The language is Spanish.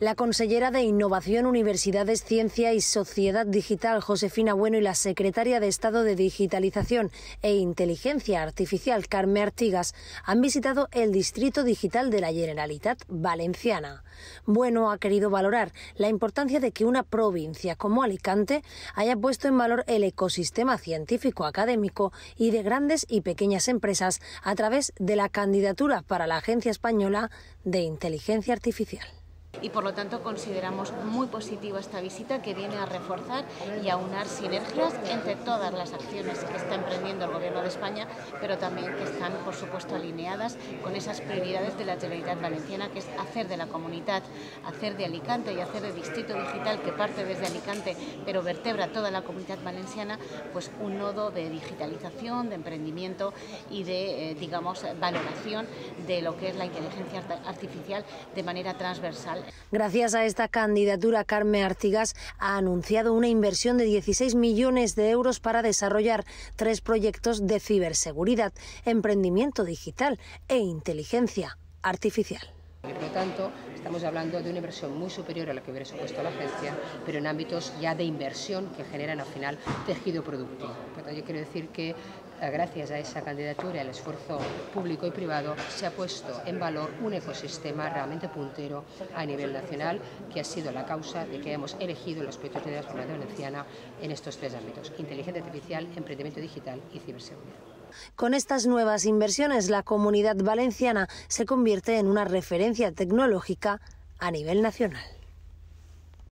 La consellera de Innovación, Universidades, Ciencia y Sociedad Digital, Josefina Bueno, y la secretaria de Estado de Digitalización e Inteligencia Artificial, Carme Artigas, han visitado el Distrito Digital de la Generalitat Valenciana. Bueno ha querido valorar la importancia de que una provincia como Alicante haya puesto en valor el ecosistema científico académico y de grandes y pequeñas empresas a través de la candidatura para la Agencia Española de Inteligencia Artificial y por lo tanto consideramos muy positiva esta visita que viene a reforzar y a unar sinergias entre todas las acciones que está emprendiendo el Gobierno de España, pero también que están, por supuesto, alineadas con esas prioridades de la Generalitat Valenciana, que es hacer de la comunidad, hacer de Alicante y hacer de Distrito Digital, que parte desde Alicante, pero vertebra toda la comunidad valenciana, pues un nodo de digitalización, de emprendimiento y de, eh, digamos, valoración de lo que es la inteligencia artificial de manera transversal Gracias a esta candidatura, Carmen Artigas ha anunciado una inversión de 16 millones de euros para desarrollar tres proyectos de ciberseguridad, emprendimiento digital e inteligencia artificial. Por lo tanto, estamos hablando de una inversión muy superior a la que hubiera supuesto la agencia, pero en ámbitos ya de inversión que generan al final tejido productivo. Por yo quiero decir que eh, gracias a esa candidatura al esfuerzo público y privado se ha puesto en valor un ecosistema realmente puntero a nivel nacional que ha sido la causa de que hayamos elegido los proyectos de la Comunidad Valenciana en estos tres ámbitos, inteligencia artificial, emprendimiento digital y ciberseguridad. Con estas nuevas inversiones, la comunidad valenciana se convierte en una referencia tecnológica a nivel nacional.